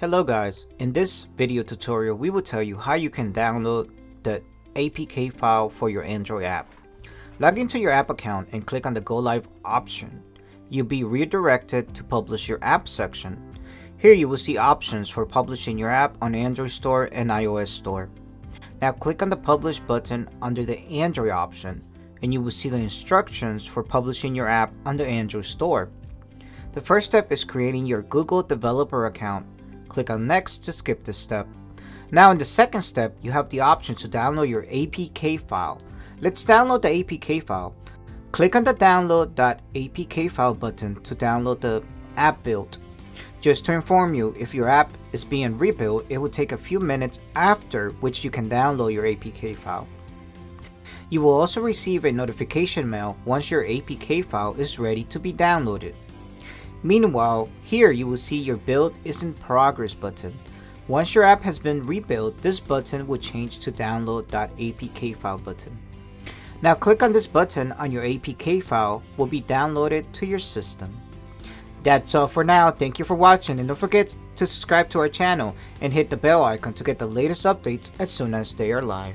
Hello guys, in this video tutorial we will tell you how you can download the APK file for your Android app. Log into your app account and click on the Go Live option. You'll be redirected to Publish Your App section. Here you will see options for publishing your app on Android Store and iOS Store. Now click on the Publish button under the Android option and you will see the instructions for publishing your app on the Android Store. The first step is creating your Google Developer account Click on Next to skip this step. Now in the second step, you have the option to download your APK file. Let's download the APK file. Click on the download.apk file button to download the app build. Just to inform you, if your app is being rebuilt, it will take a few minutes after which you can download your APK file. You will also receive a notification mail once your APK file is ready to be downloaded. Meanwhile, here you will see your build is in progress button. Once your app has been rebuilt, this button will change to download.apk file button. Now click on this button on your APK file will be downloaded to your system. That's all for now, thank you for watching and don't forget to subscribe to our channel and hit the bell icon to get the latest updates as soon as they are live.